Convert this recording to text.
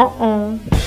Uh-uh.